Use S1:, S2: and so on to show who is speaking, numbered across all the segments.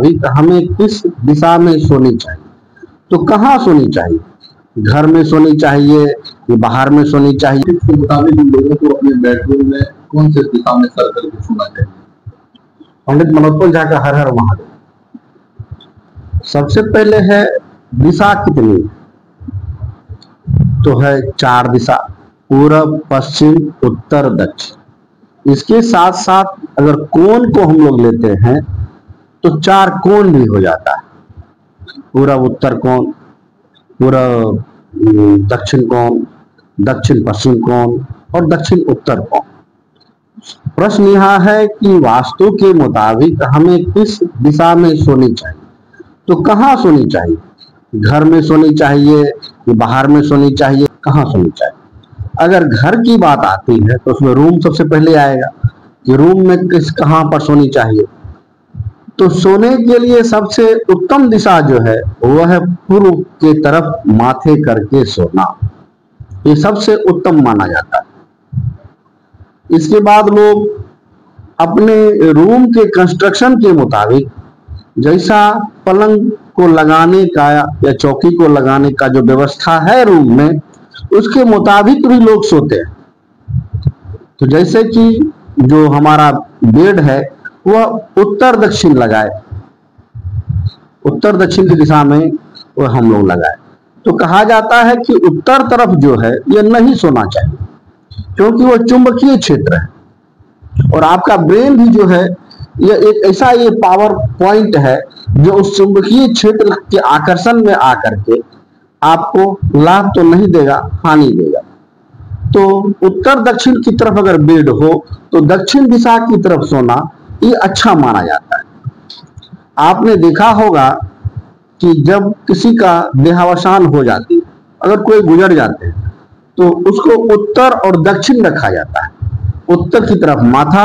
S1: हमें किस दिशा में सोनी चाहिए? तो कहाँ सोनी चाहिए? घर में सोनी चाहिए बाहर में सोनी चाहिए?
S2: के मुताबिक लोगों को अपने बेडरूम में कौन से दिशा में सर करके सोना चाहिए?
S1: पंडित मनोत्पल झा का हर हर महादेव सबसे पहले है दिशा कितनी? तो है चार दिशा पूर्व पश्चिम उत्तर दक्षिण। इसके साथ साथ अगर कोण को हम लोग लेते हैं तो चार कोण भी हो जाता है। पूरब उत्तर कोण पूरब अम, दक्षिण कोण दक्षिण पश्चिम कोण और दक्षिण उत्तर कोण। प्रश्न यह है कि वास्तु के मुताबिक हमें किस दिशा में सोनी चाहिए? तो कहाँ सोनी चाहिए? घर में सोनी चाहिए बाहर में सोनी चाहिए? कहाँ सोनी चाहिए? अगर घर की बात आती है तो उसमें रूम सबसे पहले आएगा कि रूम में किस कहाँ पर सोनी चाहिए? तो सोने के लिए सबसे उत्तम दिशा जो है, वह है पूर्व के तरफ़ माथे करके सोना। ये सबसे उत्तम माना जाता है। इसके बाद लोग अपने रूम के कंस्ट्रक्शन के मुताबिक, जैसा पलंग को लगाने का या चौकी को लगाने का जो व्यवस्था है रूम में, उसके मुताबिक भी लोग सोते हैं। तो जैसे कि जो हमारा बेड है वह उत्तर दक्षिण लगाए। उत्तर दक्षिण की दिशा में वह हम लोग लगाए। तो कहा जाता है कि उत्तर तरफ़ जो है यह नहीं सोना चाहिए, क्योंकि वह चुंबकीय क्षेत्र है। और आपका ब्रेन भी जो है यह एक ऐसा ये पावर पॉइंट है, जो उस चुंबकीय क्षेत्र के आकर्षण में आकर के आपको लाभ तो नहीं देगा, हानि देगा। तो उत्तर दक्षिण की तरफ़ अगर बेड हो तो दक्षिण दिशा की तरफ़ सोना ये अच्छा माना जाता है। आपने देखा होगा कि जब किसी का देहावसान हो जाती, अगर कोई गुजर जाते तो उसको उत्तर और दक्षिण रखा जाता है। उत्तर की तरफ़ माथा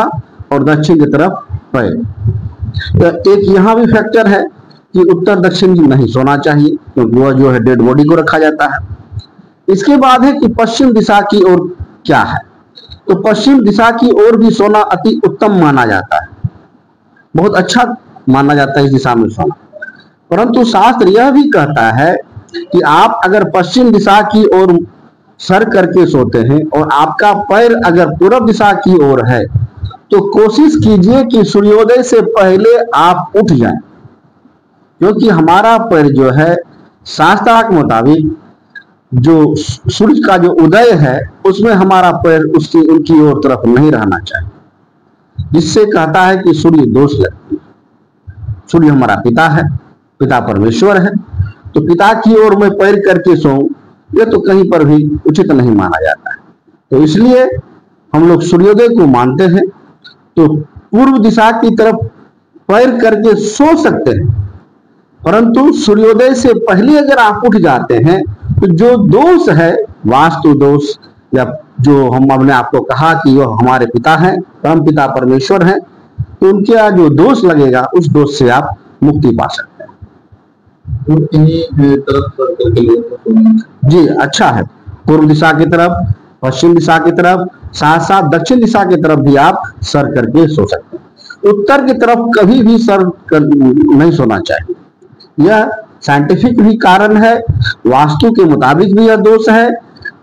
S1: और दक्षिण की तरफ़ पैर। तो एक यहाँ भी फैक्टर है कि उत्तर दक्षिण नहीं सोना चाहिए, क्योंकि वह जो है डेड बॉडी को रखा जाता है। इसके बाद है कि पश्चिम दिशा की ओर क्या है? तो पश्चिम दिशा की ओर भी सोना अति उत्तम माना जाता है। बहुत अच्छा माना जाता है इस दिशा में सोना परंतु शास्त्र यह भी कहता है कि आप अगर पश्चिम दिशा की ओर सर करके सोते हैं और आपका पैर अगर पूर्व दिशा की ओर है तो कोशिश कीजिए कि सूर्योदय से पहले आप उठ जाएँ। क्योंकि हमारा पैर जो है शास्त्रा के मुताबिक जो सूर्य का जो उदय है, उसमें हमारा पैर उसकी, उनकी ओर तरफ़ नहीं रहना चाहिए। जिससे कहता है कि सूर्य दोष लगती है। सूर्य हमारा पिता है, पिता परमेश्वर है। तो पिता की ओर मैं पैर करके सोऊं, यह तो कहीं पर भी उचित नहीं माना जाता है। तो इसलिए हम लोग सूर्योदय को मानते हैं तो पूर्व दिशा की तरफ़ पैर करके सो सकते हैं। परंतु सूर्योदय से पहले अगर आप उठ जाते हैं तो जो दोष है, वास्तु दोष या जो हम अपने आपको कहा कि वह हमारे पिता हैं परम पिता परमेश्वर हैं तो उनके जो दोष लगेगा उस दोष से आप मुक्ति पा सकते हैं।
S2: तो
S1: जी अच्छा है। पूर्व दिशा की तरफ़ पश्चिम दिशा की तरफ़ साथ साथ दक्षिण दिशा की तरफ़ भी आप सर करके सो सकते हैं। उत्तर की तरफ़ कभी भी सर कर, नहीं सोना चाहिए। यह साइंटिफिक भी कारण है वास्तु के मुताबिक भी यह दोष है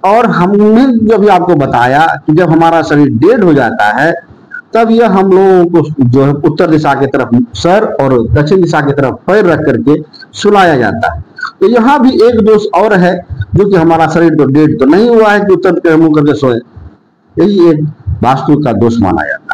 S1: और हमने जब आपको बताया कि जब हमारा शरीर डेड हो जाता है, तब यह हम लोगों को जो है उत्तर दिशा की तरफ़, सर और दक्षिण दिशा की तरफ़ पैर रख करके सुलाया जाता है। तो यहाँ भी एक दोष और है, जो कि हमारा शरीर तो डेड तो नहीं हुआ है कि उत्तर के मुँह करके सोए। यही एक वास्तु का दोष माना जाता है।